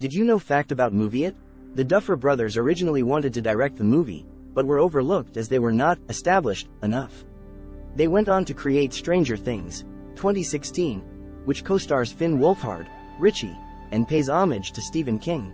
Did you know fact about Movie It? The Duffer Brothers originally wanted to direct the movie, but were overlooked as they were not established enough. They went on to create Stranger Things, 2016, which co-stars Finn Wolfhard, Richie, and pays homage to Stephen King.